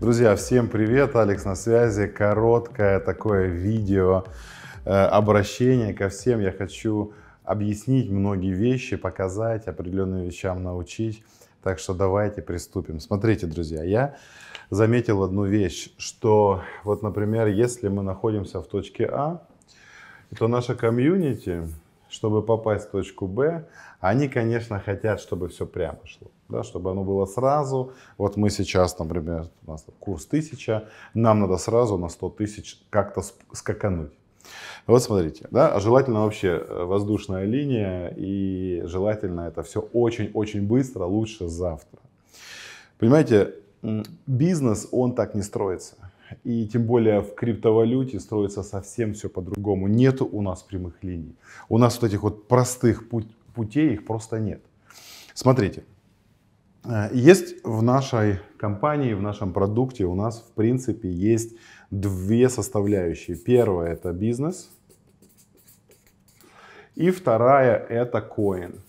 Друзья, всем привет, Алекс на связи. Короткое такое видео э, обращение ко всем. Я хочу объяснить многие вещи, показать, определенным вещам научить. Так что давайте приступим. Смотрите, друзья, я заметил одну вещь, что вот, например, если мы находимся в точке А, то наша комьюнити, чтобы попасть в точку Б, они, конечно, хотят, чтобы все прямо шло да, чтобы оно было сразу. Вот мы сейчас, например, у нас курс 1000, нам надо сразу на 100 тысяч как-то скакануть. Вот смотрите, да, желательно вообще э, воздушная линия, и желательно это все очень-очень быстро, лучше завтра. Понимаете, бизнес, он так не строится. И тем более в криптовалюте строится совсем все по-другому. Нету у нас прямых линий. У нас вот этих вот простых путей, их просто нет. Смотрите, есть в нашей компании, в нашем продукте у нас в принципе есть две составляющие. Первая это бизнес, и вторая это коин.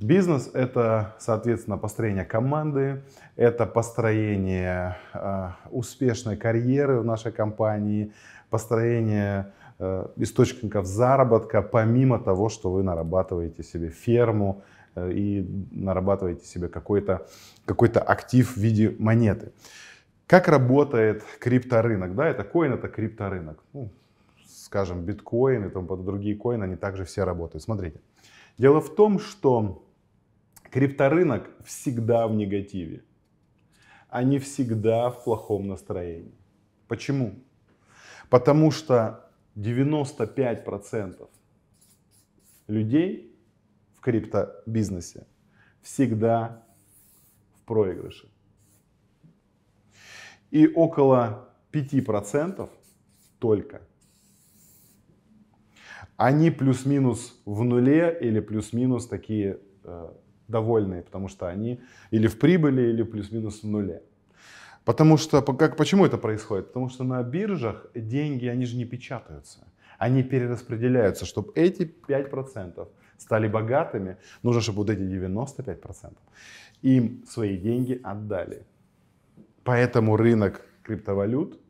Бизнес это, соответственно, построение команды, это построение э, успешной карьеры в нашей компании, построение э, источников заработка, помимо того, что вы нарабатываете себе ферму, Э, и нарабатываете себе какой-то какой актив в виде монеты. Как работает крипторынок? Да, это коин, это крипторынок. Ну, скажем, биткоин и тому другие коины, они также все работают. Смотрите. Дело в том, что крипторынок всегда в негативе. Они всегда в плохом настроении. Почему? Потому что 95% людей в криптобизнесе всегда в проигрыше. И около 5% только они плюс-минус в нуле или плюс-минус такие э, довольные, потому что они или в прибыли, или плюс-минус в нуле. Потому что, как, почему это происходит? Потому что на биржах деньги, они же не печатаются. Они перераспределяются, чтобы эти 5% стали богатыми, нужно, чтобы вот эти 95% им свои деньги отдали. Поэтому рынок криптовалют,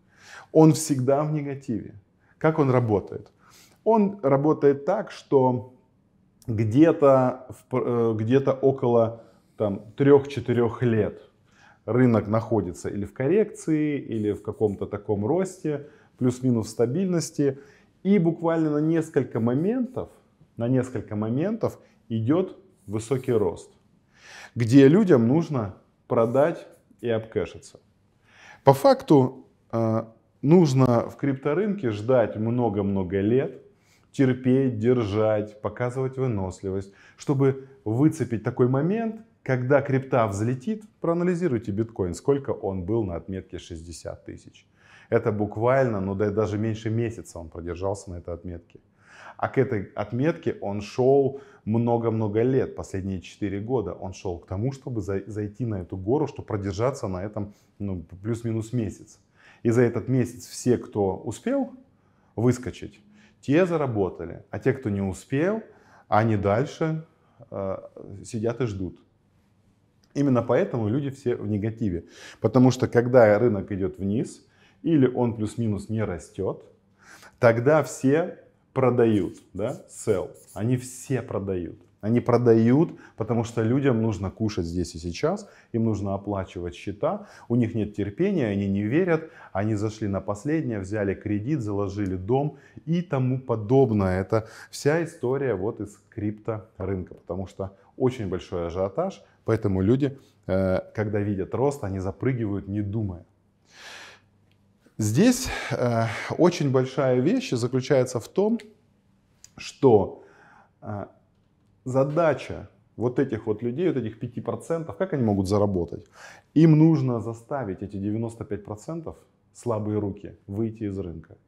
он всегда в негативе. Как он работает? Он работает так, что где-то э, где около там, 3-4 лет рынок находится или в коррекции, или в каком-то таком росте, плюс-минус стабильности. И буквально на несколько моментов на несколько моментов идет высокий рост, где людям нужно продать и обкэшиться. По факту э, нужно в крипторынке ждать много-много лет, терпеть, держать, показывать выносливость, чтобы выцепить такой момент, когда крипта взлетит, проанализируйте биткоин, сколько он был на отметке 60 тысяч. Это буквально, ну да, даже меньше месяца он продержался на этой отметке. А к этой отметке он шел много-много лет, последние 4 года. Он шел к тому, чтобы зайти на эту гору, чтобы продержаться на этом ну, плюс-минус месяц. И за этот месяц все, кто успел выскочить, те заработали. А те, кто не успел, они дальше э, сидят и ждут. Именно поэтому люди все в негативе. Потому что когда рынок идет вниз, или он плюс-минус не растет, тогда все продают, да, sell, они все продают. Они продают, потому что людям нужно кушать здесь и сейчас, им нужно оплачивать счета, у них нет терпения, они не верят, они зашли на последнее, взяли кредит, заложили дом и тому подобное. Это вся история вот из крипторынка, потому что очень большой ажиотаж, поэтому люди, э, когда видят рост, они запрыгивают, не думая. Здесь э, очень большая вещь заключается в том, что э, задача вот этих вот людей, вот этих 5%, как они могут заработать? Им нужно заставить эти 95% слабые руки выйти из рынка.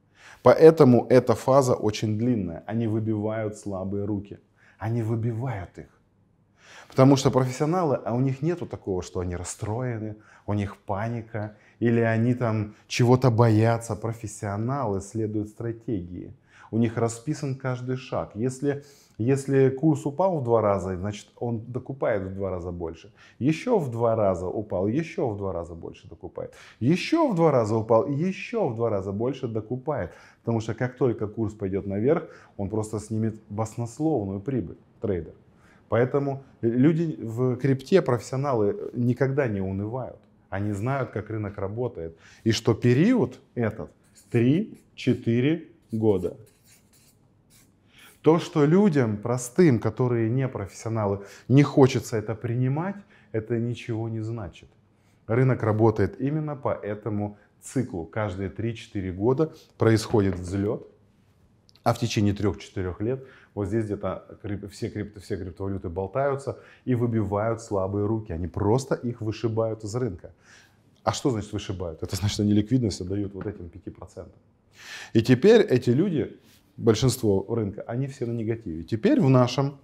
Поэтому эта фаза очень длинная. Они выбивают слабые руки. Они выбивают их. Потому что профессионалы, а у них нету такого, что они расстроены, у них паника, или они там чего-то боятся. Профессионалы следуют стратегии. У них расписан каждый шаг. Если, если курс упал в два раза, значит он докупает в два раза больше. Еще в два раза упал, еще в два раза больше докупает. Еще в два раза упал, еще в два раза больше докупает. Потому что как только курс пойдет наверх, он просто снимет баснословную прибыль, трейдер. Поэтому люди в крипте, профессионалы, никогда не унывают. Они знают, как рынок работает. И что период этот 3-4 года. То, что людям простым, которые не профессионалы, не хочется это принимать, это ничего не значит. Рынок работает именно по этому циклу. Каждые 3-4 года происходит взлет, а в течение 3-4 лет вот здесь где-то все, крипто, все криптовалюты болтаются и выбивают слабые руки. Они просто их вышибают из рынка. А что значит вышибают? Это значит, они ликвидность отдают вот этим 5%. И теперь эти люди, большинство рынка, они все на негативе. Теперь в нашем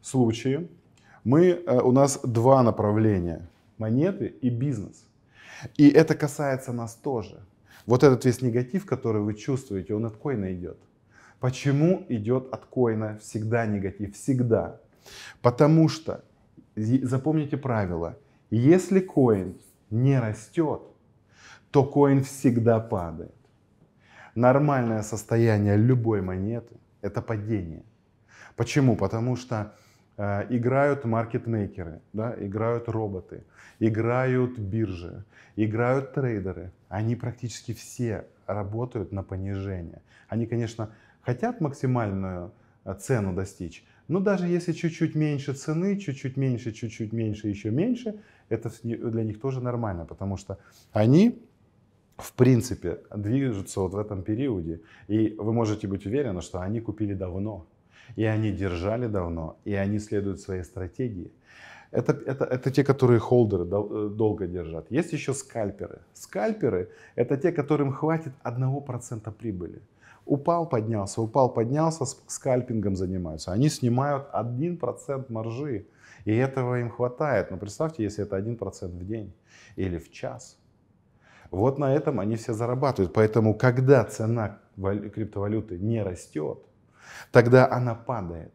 случае мы, э, у нас два направления. Монеты и бизнес. И это касается нас тоже. Вот этот весь негатив, который вы чувствуете, он от коина идет. Почему идет от коина всегда негатив? Всегда. Потому что, запомните правило, если коин не растет, то коин всегда падает. Нормальное состояние любой монеты – это падение. Почему? Потому что э, играют маркетмейкеры, да, играют роботы, играют биржи, играют трейдеры. Они практически все работают на понижение. Они, конечно, хотят максимальную э, цену достичь, но даже если чуть-чуть меньше цены, чуть-чуть меньше, чуть-чуть меньше, еще меньше, это для них тоже нормально, потому что они в принципе движутся вот в этом периоде. И вы можете быть уверены, что они купили давно, и они держали давно, и они следуют своей стратегии. Это, это, это те, которые холдеры э, долго держат. Есть еще скальперы. Скальперы – это те, которым хватит 1% прибыли. Упал, поднялся, упал, поднялся, скальпингом занимаются. Они снимают 1% маржи. И этого им хватает. Но представьте, если это 1% в день или в час. Вот на этом они все зарабатывают. Поэтому, когда цена криптовалюты не растет, тогда она падает.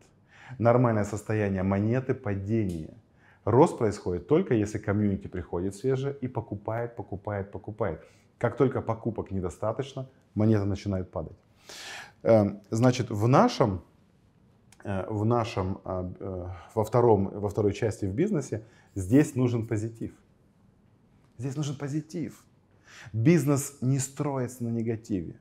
Нормальное состояние монеты – падение. Рост происходит только если комьюнити приходит свежее и покупает, покупает, покупает. Как только покупок недостаточно, монета начинает падать. Эм, значит, в нашем, э, в нашем а, э, во, втором, во второй части в бизнесе здесь нужен позитив. Здесь нужен позитив. Бизнес не строится на негативе.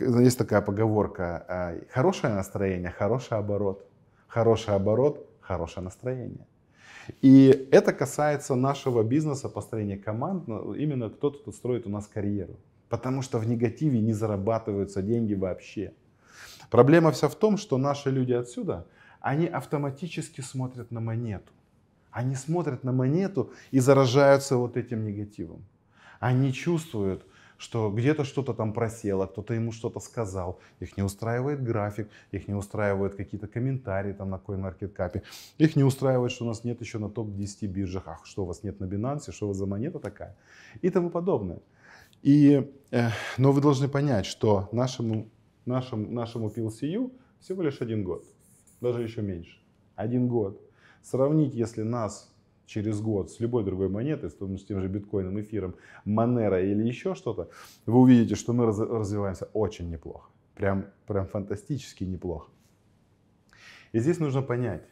Есть такая поговорка, хорошее настроение, хороший оборот. Хороший оборот, хорошее настроение. И это касается нашего бизнеса, построения команд, именно кто-то тут строит у нас карьеру. Потому что в негативе не зарабатываются деньги вообще. Проблема вся в том, что наши люди отсюда, они автоматически смотрят на монету. Они смотрят на монету и заражаются вот этим негативом. Они чувствуют, что где-то что-то там просело, кто-то ему что-то сказал, их не устраивает график, их не устраивают какие-то комментарии там на CoinMarketCap, их не устраивает, что у нас нет еще на топ-10 биржах, ах, что у вас нет на Binance, что у вас за монета такая и тому подобное. И, э, но вы должны понять, что нашему, нашему, нашему PLCU всего лишь один год, даже еще меньше, один год. Сравнить, если нас через год с любой другой монетой, с тем, с тем же биткоином, эфиром, Монера или еще что-то, вы увидите, что мы развиваемся очень неплохо. Прям, прям фантастически неплохо. И здесь нужно понять,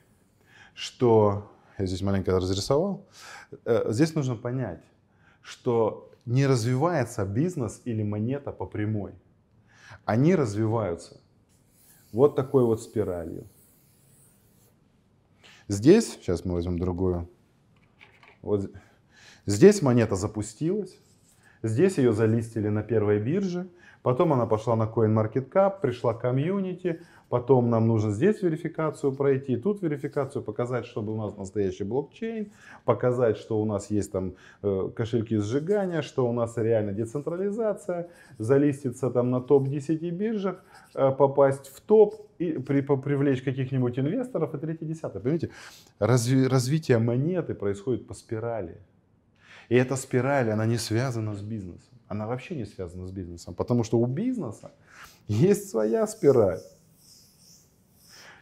что... Я здесь маленько разрисовал. Э, здесь нужно понять, что не развивается бизнес или монета по прямой. Они развиваются вот такой вот спиралью. Здесь, сейчас мы возьмем другую вот здесь монета запустилась, здесь ее залистили на первой бирже, потом она пошла на CoinMarketCap, пришла комьюнити, потом нам нужно здесь верификацию пройти, тут верификацию показать, чтобы у нас настоящий блокчейн, показать, что у нас есть там э, кошельки сжигания, что у нас реально децентрализация, залиститься там на топ-10 биржах, э, попасть в топ и при, привлечь каких-нибудь инвесторов и третье, десятое. Понимаете, разви, развитие монеты происходит по спирали. И эта спираль, она не связана с бизнесом. она вообще не связана с бизнесом, потому что у бизнеса есть своя спираль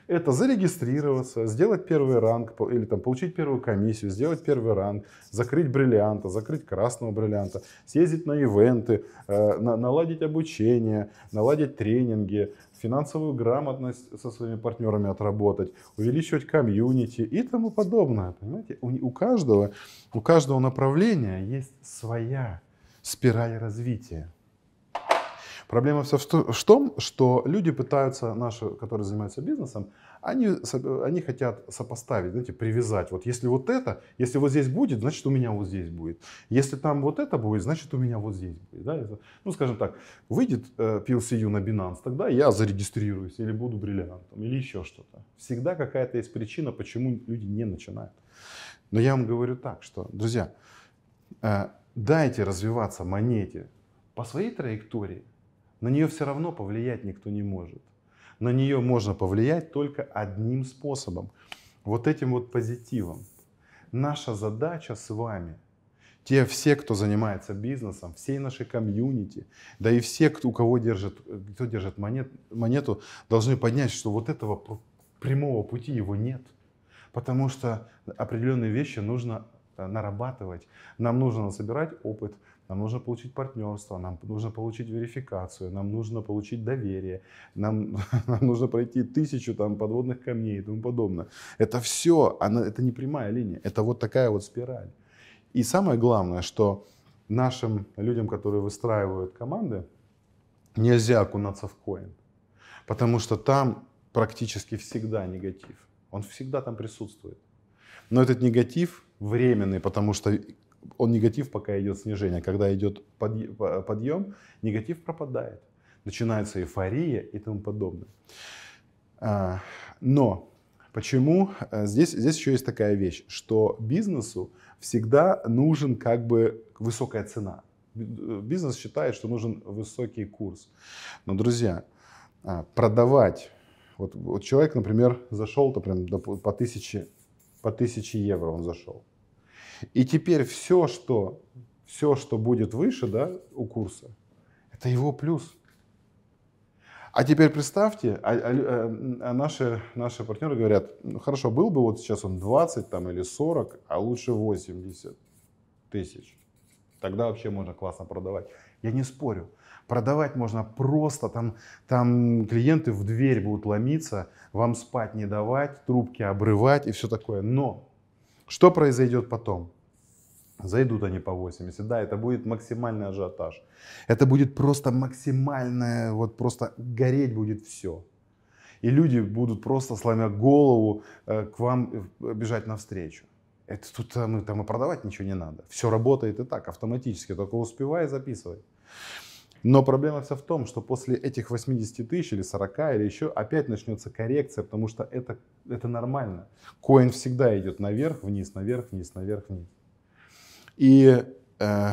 это зарегистрироваться, сделать первый ранг или там, получить первую комиссию, сделать первый ранг, закрыть бриллианта, закрыть красного бриллианта, съездить на ивенты, э, на, наладить обучение, наладить тренинги, финансовую грамотность со своими партнерами отработать, увеличивать комьюнити и тому подобное. Понимаете, у, каждого, у каждого направления есть своя спираль развития. Проблема вся в том, что люди пытаются, наши, которые занимаются бизнесом, они, они хотят сопоставить, знаете, привязать. Вот если вот это, если вот здесь будет, значит у меня вот здесь будет. Если там вот это будет, значит у меня вот здесь будет. Да? Ну, скажем так, выйдет э, PLCU на Binance, тогда я зарегистрируюсь или буду бриллиантом, или еще что-то. Всегда какая-то есть причина, почему люди не начинают. Но я вам говорю так, что, друзья, э, дайте развиваться монете по своей траектории, на нее все равно повлиять никто не может. На нее можно повлиять только одним способом. Вот этим вот позитивом. Наша задача с вами, те все, кто занимается бизнесом, всей нашей комьюнити, да и все, кто, у кого держит, кто держит монет, монету, должны поднять, что вот этого прямого пути его нет. Потому что определенные вещи нужно э, нарабатывать. Нам нужно собирать опыт, нам нужно получить партнерство, нам нужно получить верификацию, нам нужно получить доверие, нам, нам нужно пройти тысячу там, подводных камней и тому подобное. Это все, она, это не прямая линия, это вот такая вот спираль. И самое главное, что нашим людям, которые выстраивают команды, нельзя окунаться в коин, потому что там практически всегда негатив. Он всегда там присутствует. Но этот негатив временный, потому что он негатив, пока идет снижение. Когда идет подъем, негатив пропадает. Начинается эйфория и тому подобное. А, но почему? Э, здесь, здесь еще есть такая вещь, что бизнесу всегда нужен как бы высокая цена. Бизнес считает, что нужен высокий курс. Но, друзья, а, продавать вот, вот человек, например, зашел прям по тысяче, по тысяче евро он зашел. И теперь все, что, все, что будет выше да, у курса, это его плюс. А теперь представьте, а, а, а наши, наши партнеры говорят, ну хорошо, был бы вот сейчас он 20 там, или 40, а лучше 80 тысяч. Тогда вообще можно классно продавать. Я не спорю. Продавать можно просто, там, там клиенты в дверь будут ломиться, вам спать не давать, трубки обрывать и все такое. Но что произойдет потом? Зайдут они по 80, да, это будет максимальный ажиотаж. Это будет просто максимальное, вот просто гореть будет все. И люди будут просто, сломя голову, э, к вам э, бежать навстречу. Это тут там, там и продавать ничего не надо. Все работает и так, автоматически, только успевай и записывай. Но проблема вся в том, что после этих 80 тысяч или 40 или еще опять начнется коррекция, потому что это, это нормально. Коин всегда идет наверх, вниз, наверх, вниз, наверх, вниз. И э,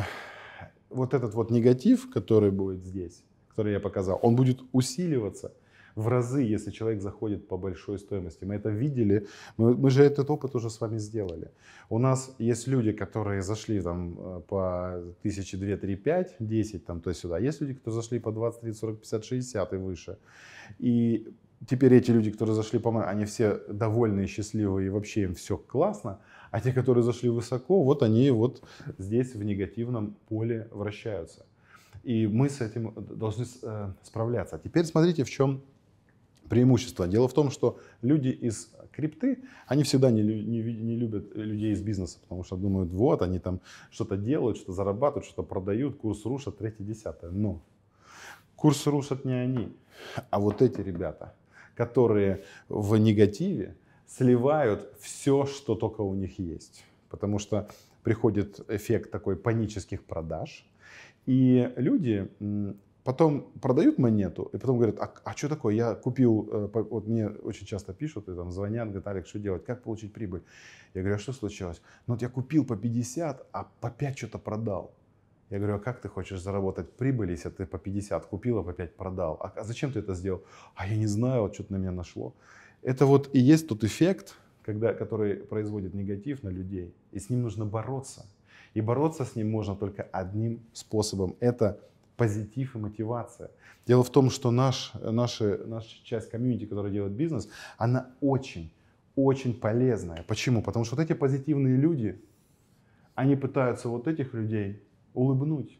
вот этот вот негатив, который будет здесь, который я показал, он будет усиливаться в разы, если человек заходит по большой стоимости. Мы это видели, мы, мы же этот опыт уже с вами сделали. У нас есть люди, которые зашли там э, по тысячи, две, три, пять, десять там то сюда. Есть люди, которые зашли по 20, 30, 40, 50, 60 и выше. И теперь эти люди, которые зашли по они все довольные, счастливые и вообще им все классно. А те, которые зашли высоко, вот они вот здесь в негативном поле вращаются. И мы с этим должны э, справляться. Теперь смотрите, в чем преимущество. Дело в том, что люди из крипты, они всегда не, не, не любят людей из бизнеса, потому что думают, вот, они там что-то делают, что зарабатывают, что-то продают, курс рушат, третье, десятое. Но курс рушат не они, а вот эти ребята, которые в негативе сливают все, что только у них есть. Потому что приходит эффект такой панических продаж, и люди потом продают монету, и потом говорят, а, а что такое, я купил, э, вот мне очень часто пишут, и там звонят, говорят, Алекс, что делать, как получить прибыль? Я говорю, а что случилось? Ну вот я купил по 50, а по 5 что-то продал. Я говорю, а как ты хочешь заработать прибыль, если ты по 50 купил, а по 5 продал? А, а зачем ты это сделал? А я не знаю, вот что-то на меня нашло. Это вот и есть тот эффект, когда, который производит негатив на людей, и с ним нужно бороться. И бороться с ним можно только одним способом. Это позитив и мотивация. Дело в том, что наш, наша, наша часть комьюнити, которая делает бизнес, она очень, очень полезная. Почему? Потому что вот эти позитивные люди, они пытаются вот этих людей улыбнуть.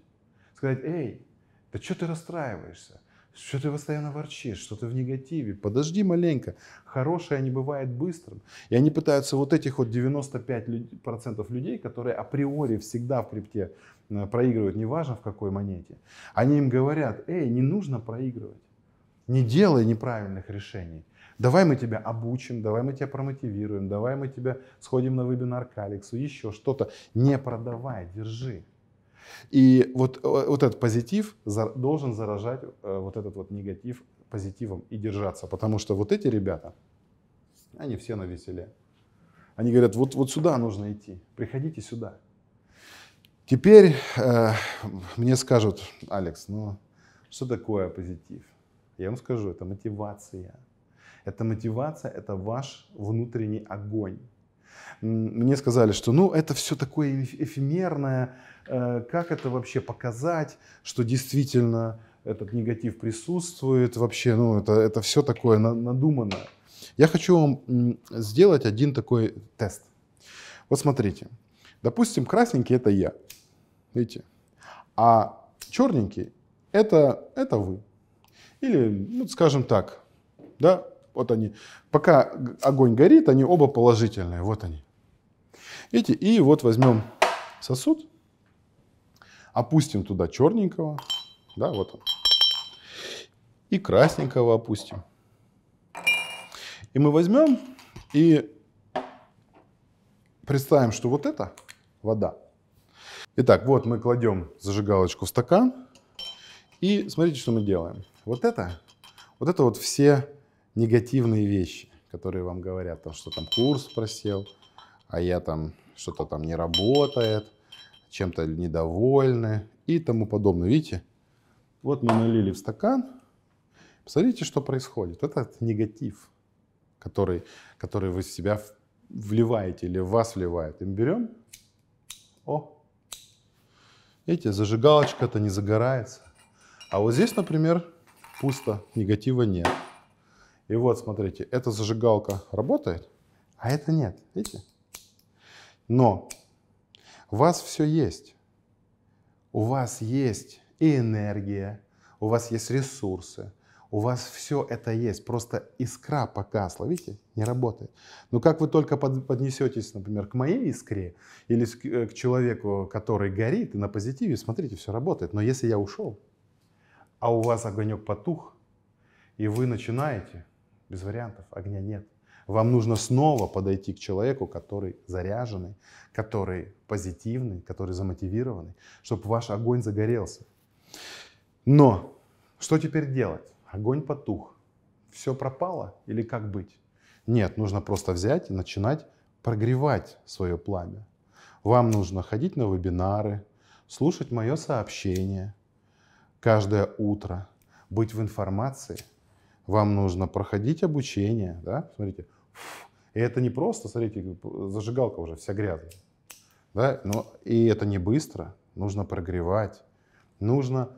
Сказать, эй, да что ты расстраиваешься? Что ты постоянно ворчишь, что ты в негативе? Подожди маленько. Хорошее не бывает быстрым. И они пытаются вот этих вот 95% людей, которые априори всегда в крипте э, проигрывают, неважно в какой монете, они им говорят, эй, не нужно проигрывать. Не делай неправильных решений. Давай мы тебя обучим, давай мы тебя промотивируем, давай мы тебя сходим на вебинар к Алексу, еще что-то. Не продавай, держи. И вот, э, вот этот позитив должен заражать э, вот этот вот негатив позитивом и держаться. Потому что вот эти ребята, они все на веселе. Они говорят, вот, вот сюда нужно идти, приходите сюда. Теперь э, мне скажут, Алекс, ну что такое позитив? Я вам скажу, это мотивация. Это мотивация, это ваш внутренний огонь. Мне сказали, что ну это все такое эфемерное, Э, как это вообще показать, что действительно этот негатив присутствует, вообще, ну, это, это все такое надуманное. Я хочу вам сделать один такой тест. Вот смотрите, допустим, красненький это я, видите, а черненький это, это вы. Или, ну, скажем так, да, вот они, пока огонь горит, они оба положительные, вот они. Видите, и вот возьмем сосуд, Опустим туда черненького, да, вот он. И красненького опустим. И мы возьмем и представим, что вот это вода. Итак, вот мы кладем зажигалочку в стакан. И смотрите, что мы делаем. Вот это, вот это вот все негативные вещи, которые вам говорят, что там курс просел, а я там что-то там не работает, чем-то недовольны и тому подобное. Видите? Вот мы налили в стакан. Посмотрите, что происходит. Это негатив, который, который вы в себя вливаете или в вас вливает. И мы берем. О! Видите, зажигалочка-то не загорается. А вот здесь, например, пусто, негатива нет. И вот, смотрите, эта зажигалка работает, а это нет. Видите? Но у вас все есть. У вас есть и энергия, у вас есть ресурсы, у вас все это есть. Просто искра погасла, видите, не работает. Но как вы только поднесетесь, например, к моей искре или к человеку, который горит и на позитиве, смотрите, все работает. Но если я ушел, а у вас огонек потух, и вы начинаете, без вариантов, огня нет. Вам нужно снова подойти к человеку, который заряженный, который позитивный, который замотивированный, чтобы ваш огонь загорелся. Но что теперь делать? Огонь потух. Все пропало или как быть? Нет, нужно просто взять и начинать прогревать свое пламя. Вам нужно ходить на вебинары, слушать мое сообщение каждое утро, быть в информации. Вам нужно проходить обучение. Да? Смотрите, и это не просто, смотрите, зажигалка уже вся грязная. Да? Но, и это не быстро, нужно прогревать. Нужно,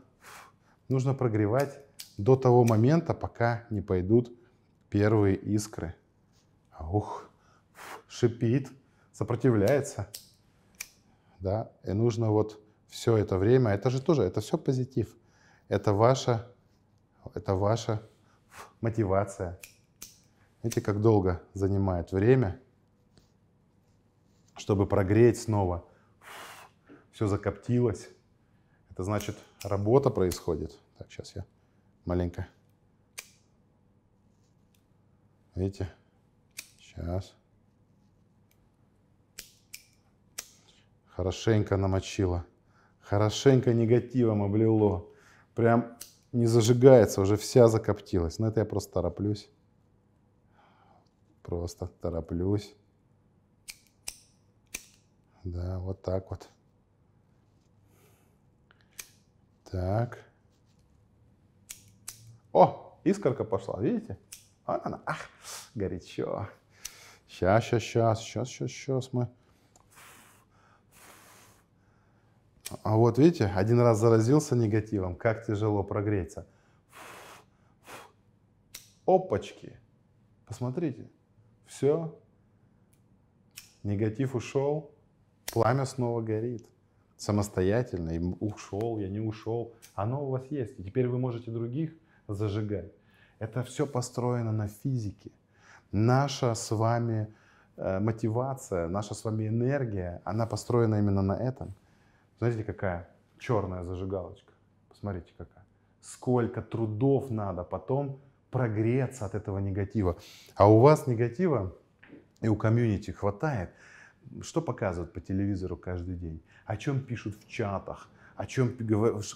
нужно прогревать до того момента, пока не пойдут первые искры. Ух, шипит, сопротивляется. Да? И нужно вот все это время, это же тоже, это все позитив. Это ваша, это ваша мотивация. Видите, как долго занимает время, чтобы прогреть снова. Все закоптилось. Это значит, работа происходит. Так, сейчас я маленько. Видите? Сейчас. Хорошенько намочила. Хорошенько негативом облило. Прям не зажигается, уже вся закоптилась. Но это я просто тороплюсь. Просто тороплюсь. Да, вот так вот. Так. О, искорка пошла, видите? Вот она. Ах, горячо. Сейчас, сейчас, сейчас, сейчас, сейчас, сейчас мы. А вот видите, один раз заразился негативом, как тяжело прогреться. Опачки. Посмотрите. Все. Негатив ушел, пламя снова горит. Самостоятельно, и ушел, я не ушел. Оно у вас есть. И теперь вы можете других зажигать. Это все построено на физике. Наша с вами э, мотивация, наша с вами энергия, она построена именно на этом. Смотрите, какая черная зажигалочка. Посмотрите, какая. Сколько трудов надо потом прогреться от этого негатива. А у вас негатива и у комьюнити хватает. Что показывают по телевизору каждый день? О чем пишут в чатах? О чем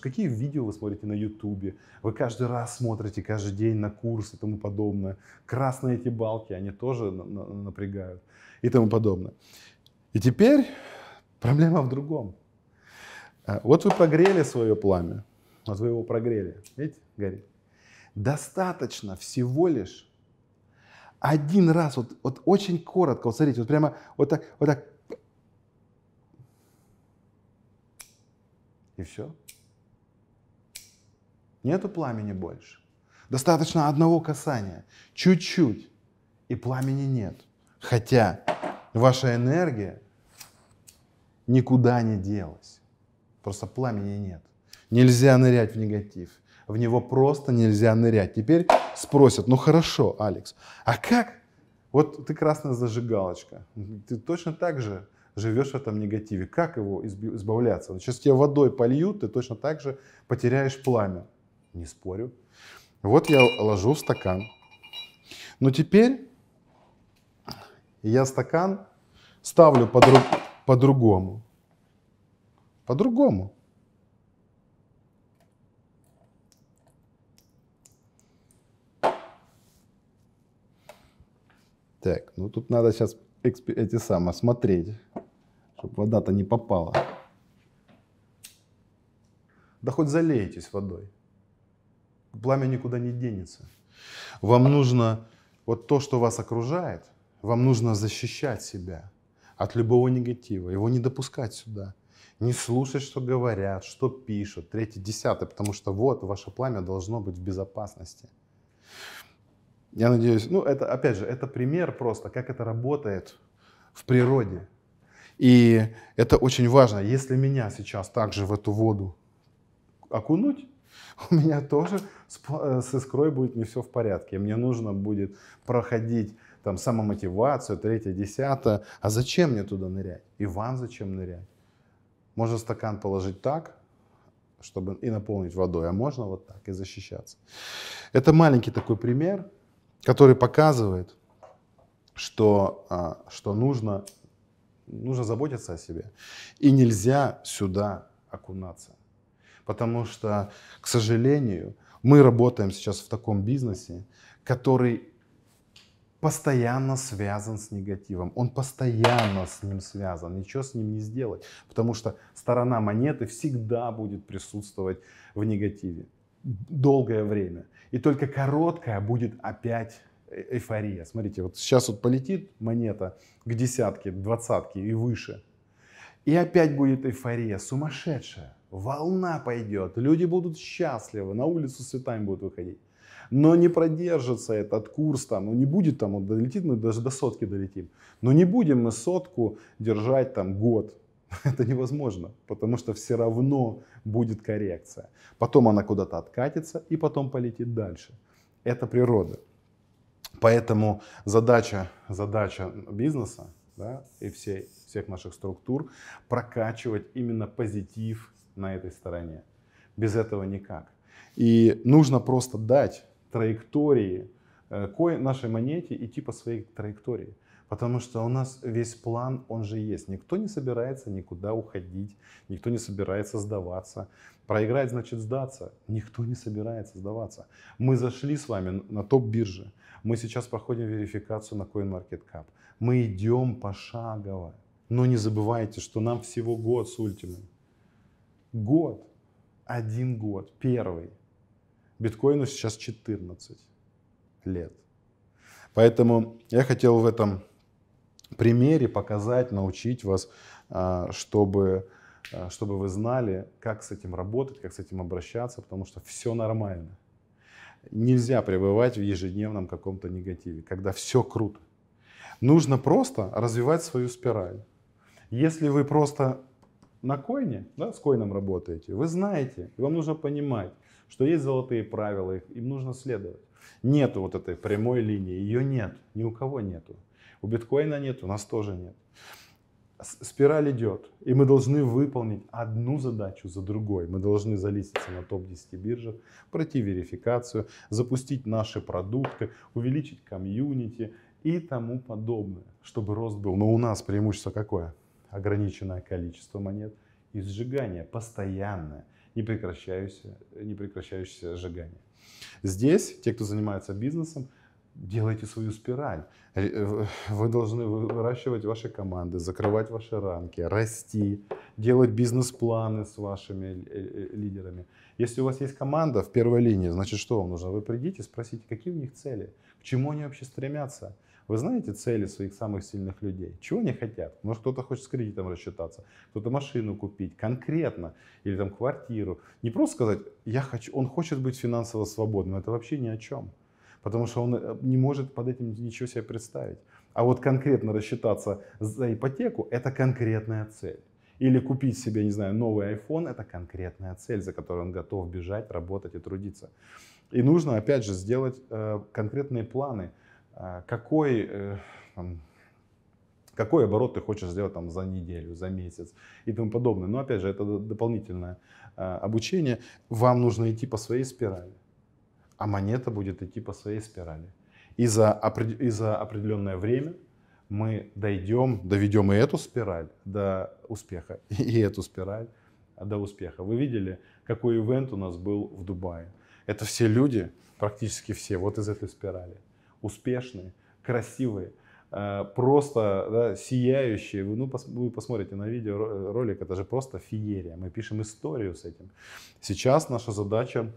какие видео вы смотрите на ютубе? Вы каждый раз смотрите, каждый день на курсы и тому подобное. Красные эти балки, они тоже напрягают и тому подобное. И теперь проблема в другом. А, вот вы прогрели свое пламя. Вот вы его прогрели. Видите, горит. Достаточно всего лишь один раз, вот, вот очень коротко, вот смотрите, вот прямо вот так, вот так. И все. Нету пламени больше. Достаточно одного касания, чуть-чуть, и пламени нет. Хотя ваша энергия никуда не делась. Просто пламени нет. Нельзя нырять в негатив. В него просто нельзя нырять. Теперь спросят, ну хорошо, Алекс, а как? Вот ты красная зажигалочка. Ты точно так же живешь в этом негативе. Как его избавляться? Сейчас тебе водой польют, ты точно так же потеряешь пламя. Не спорю. Вот я ложу в стакан. Но теперь я стакан ставлю по-другому. По-другому. Так, ну тут надо сейчас эти самые смотреть, чтобы вода-то не попала. Да хоть залейтесь водой. Пламя никуда не денется. Вам нужно, вот то, что вас окружает, вам нужно защищать себя от любого негатива, его не допускать сюда. Не слушать, что говорят, что пишут, третий, десятый, потому что вот ваше пламя должно быть в безопасности. Я надеюсь, ну это, опять же, это пример просто, как это работает в природе. И это очень важно. Если меня сейчас также в эту воду окунуть, у меня тоже с, э, с искрой будет не все в порядке. Мне нужно будет проходить там самомотивацию, третье, десятое. А зачем мне туда нырять? И вам зачем нырять? Можно стакан положить так, чтобы и наполнить водой, а можно вот так и защищаться. Это маленький такой пример, который показывает, что, а, что нужно, нужно заботиться о себе. И нельзя сюда окунаться. Потому что, к сожалению, мы работаем сейчас в таком бизнесе, который постоянно связан с негативом. Он постоянно с ним связан. Ничего с ним не сделать. Потому что сторона монеты всегда будет присутствовать в негативе. Долгое время. И только короткая будет опять э, эйфория. Смотрите, вот сейчас вот полетит монета к десятке, двадцатке и выше. И опять будет эйфория, сумасшедшая. Волна пойдет, люди будут счастливы, на улицу с будут выходить. Но не продержится этот курс там, ну не будет там, он долетит, мы даже до сотки долетим. Но не будем мы сотку держать там год. Это невозможно, потому что все равно будет коррекция. Потом она куда-то откатится и потом полетит дальше. Это природа. Поэтому задача, задача бизнеса да, и всей, всех наших структур прокачивать именно позитив на этой стороне. Без этого никак. И нужно просто дать траектории э, нашей монете идти по своей траектории. Потому что у нас весь план, он же есть. Никто не собирается никуда уходить, никто не собирается сдаваться. Проиграть значит сдаться. Никто не собирается сдаваться. Мы зашли с вами на топ-бирже. Мы сейчас проходим верификацию на CoinMarketCap. Мы идем пошагово. Но не забывайте, что нам всего год с ультимом. Год. Один год. Первый. Биткоину сейчас 14 лет. Поэтому я хотел в этом примере показать, научить вас, а, чтобы э, чтобы вы знали, как с этим работать, как с этим обращаться, потому что все нормально. Нельзя пребывать в ежедневном каком-то негативе, когда все круто. Нужно просто развивать свою спираль. Если вы просто на койне, да, с койном работаете, вы знаете, вам нужно понимать, что есть золотые правила, им нужно следовать. Нету вот этой прямой линии, ее нет, ни у кого нету. У биткоина нет, у нас тоже нет. Спираль идет, и мы должны выполнить одну задачу за другой. Мы должны залиститься на топ-10 биржах, пройти верификацию, запустить наши продукты, увеличить комьюнити и тому подобное, чтобы рост был. Но у нас преимущество какое? Ограниченное количество монет и сжигание постоянное, непрекращающееся, непрекращающееся сжигание. Здесь те, кто занимается бизнесом, делайте свою спираль. Э, вы должны выращивать ваши команды, закрывать ваши рамки, расти, делать бизнес-планы с вашими э, э, лидерами. Если у вас есть команда в первой линии, значит, что вам нужно? Вы придите, спросите, какие у них цели, к чему они вообще стремятся. Вы знаете цели своих самых сильных людей? Чего они хотят? Может, кто-то хочет с кредитом рассчитаться, кто-то машину купить конкретно, или там квартиру. Не просто сказать, я хочу, он хочет быть финансово свободным. Это вообще ни о чем потому что он э, не может под этим ничего себе представить. А вот конкретно рассчитаться за ипотеку – это конкретная цель. Или купить себе, не знаю, новый iPhone – это конкретная цель, за которой он готов бежать, работать и трудиться. И нужно, опять же, сделать э, конкретные планы, э, какой, э, там, какой оборот ты хочешь сделать там, за неделю, за месяц и тому подобное. Но, опять же, это дополнительное э, обучение. Вам нужно идти по своей спирали а монета будет идти по своей спирали. И за, и за определенное время мы дойдем, доведем и эту спираль до успеха, и эту спираль до успеха. Вы видели, какой ивент у нас был в Дубае? Это все люди, практически все, вот из этой спирали. Успешные, красивые, э, просто да, сияющие. Ну, вы посмотрите на видео ролик, это же просто феерия. Мы пишем историю с этим. Сейчас наша задача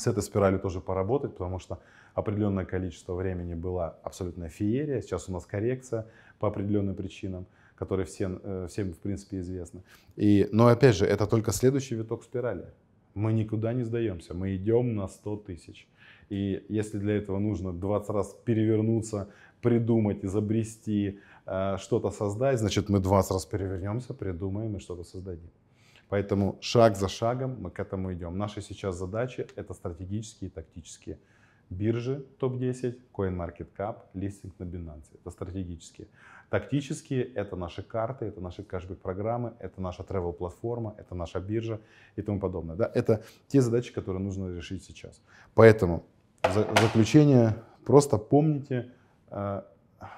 с этой спиралью тоже поработать, потому что определенное количество времени была абсолютная феерия. Сейчас у нас коррекция по определенным причинам, которые всем, э, всем в принципе известны. И, но опять же, это только следующий виток спирали. Мы никуда не сдаемся, мы идем на 100 тысяч. И если для этого нужно 20 раз перевернуться, придумать, изобрести, э, что-то создать, значит мы 20 раз перевернемся, придумаем и что-то создадим. Поэтому шаг за шагом мы к этому идем. Наши сейчас задачи — это стратегические и тактические. Биржи топ-10, CoinMarketCap, листинг на Binance. Это стратегические. Тактические — это наши карты, это наши кэшбэк-программы, это наша travel-платформа, это наша биржа и тому подобное. Да? Это те задачи, которые нужно решить сейчас. Поэтому в заключение просто помните, э,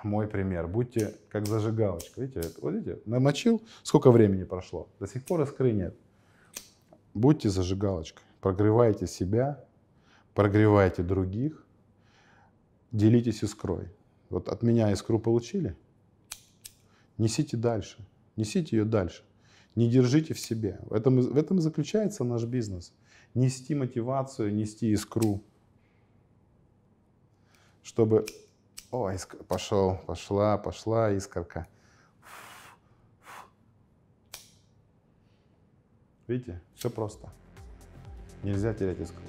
мой пример. Будьте как зажигалочка. Видите, вот видите, намочил, сколько времени прошло, до сих пор искры нет. Будьте зажигалочкой, прогревайте себя, прогревайте других, делитесь искрой. Вот от меня искру получили, несите дальше, несите ее дальше. Не держите в себе. В этом, в этом и заключается наш бизнес. Нести мотивацию, нести искру, чтобы о, иск... пошел, пошла, пошла искорка. Видите, все просто. Нельзя терять искру.